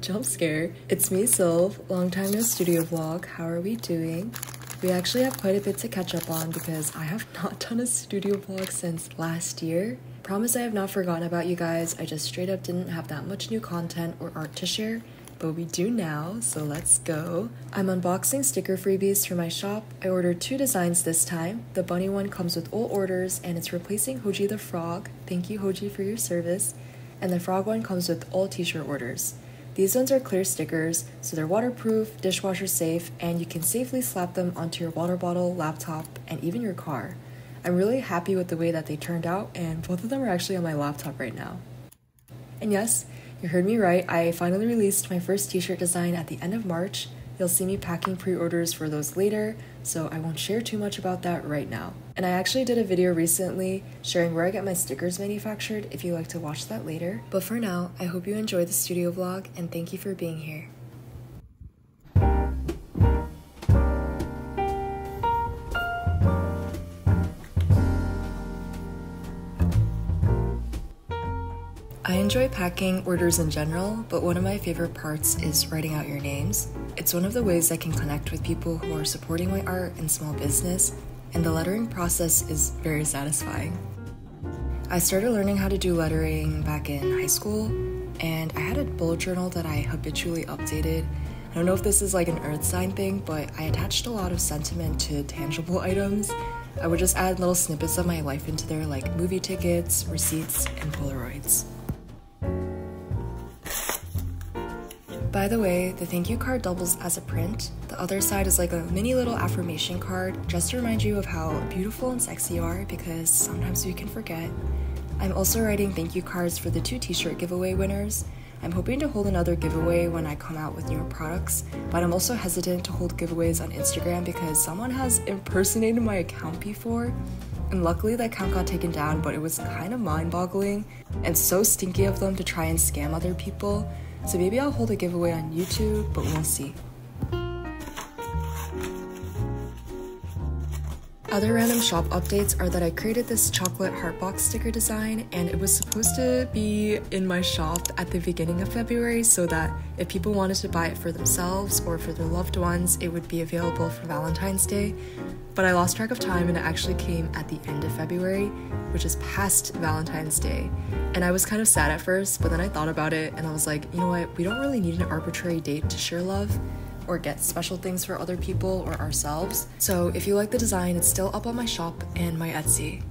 Jump scare. It's me, Sylv. Long time no studio vlog. How are we doing? We actually have quite a bit to catch up on because I have not done a studio vlog since last year. Promise I have not forgotten about you guys. I just straight up didn't have that much new content or art to share, but we do now, so let's go. I'm unboxing sticker freebies from my shop. I ordered two designs this time. The bunny one comes with all orders and it's replacing Hoji the frog. Thank you Hoji for your service. And the frog one comes with all t-shirt orders. These ones are clear stickers, so they're waterproof, dishwasher safe, and you can safely slap them onto your water bottle, laptop, and even your car. I'm really happy with the way that they turned out, and both of them are actually on my laptop right now. And yes, you heard me right, I finally released my first t shirt design at the end of March. You'll see me packing pre orders for those later, so I won't share too much about that right now. And I actually did a video recently sharing where I get my stickers manufactured if you'd like to watch that later. But for now, I hope you enjoyed the studio vlog and thank you for being here. Enjoy packing orders in general, but one of my favorite parts is writing out your names. It's one of the ways I can connect with people who are supporting my art and small business, and the lettering process is very satisfying. I started learning how to do lettering back in high school, and I had a bullet journal that I habitually updated. I don't know if this is like an earth sign thing, but I attached a lot of sentiment to tangible items. I would just add little snippets of my life into there, like movie tickets, receipts, and Polaroids. By the way, the thank you card doubles as a print. The other side is like a mini little affirmation card just to remind you of how beautiful and sexy you are because sometimes we can forget. I'm also writing thank you cards for the two t shirt giveaway winners. I'm hoping to hold another giveaway when I come out with newer products, but I'm also hesitant to hold giveaways on Instagram because someone has impersonated my account before. And luckily, that account got taken down, but it was kind of mind boggling and so stinky of them to try and scam other people. So maybe I'll hold a giveaway on YouTube, but we'll see. Other random shop updates are that I created this chocolate heartbox sticker design and it was supposed to be in my shop at the beginning of February so that if people wanted to buy it for themselves or for their loved ones, it would be available for Valentine's Day. But I lost track of time and it actually came at the end of February, which is past Valentine's Day. And I was kind of sad at first, but then I thought about it and I was like, you know what, we don't really need an arbitrary date to share love or get special things for other people or ourselves. So if you like the design, it's still up on my shop and my Etsy.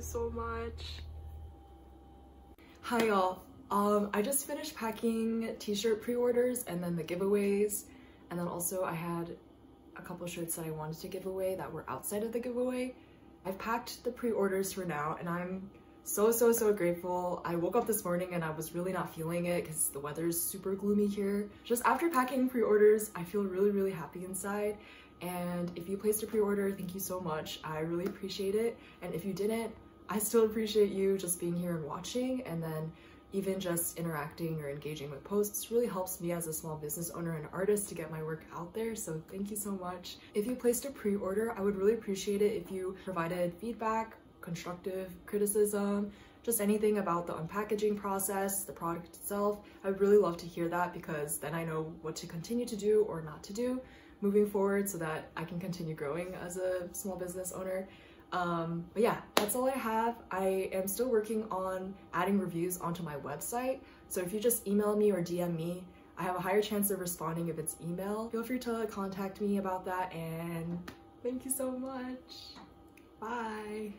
So much. Hi y'all. Um, I just finished packing t-shirt pre-orders and then the giveaways. And then also I had a couple shirts that I wanted to give away that were outside of the giveaway. I've packed the pre-orders for now and I'm so, so, so grateful. I woke up this morning and I was really not feeling it because the weather is super gloomy here. Just after packing pre-orders, I feel really, really happy inside. And if you placed a pre-order, thank you so much. I really appreciate it. And if you didn't, I still appreciate you just being here and watching and then even just interacting or engaging with posts really helps me as a small business owner and artist to get my work out there. So thank you so much. If you placed a pre-order, I would really appreciate it if you provided feedback, constructive criticism, just anything about the unpackaging process, the product itself. I'd really love to hear that because then I know what to continue to do or not to do moving forward so that I can continue growing as a small business owner. Um, but yeah, that's all I have. I am still working on adding reviews onto my website. So if you just email me or DM me, I have a higher chance of responding if it's email. Feel free to contact me about that and thank you so much. Bye.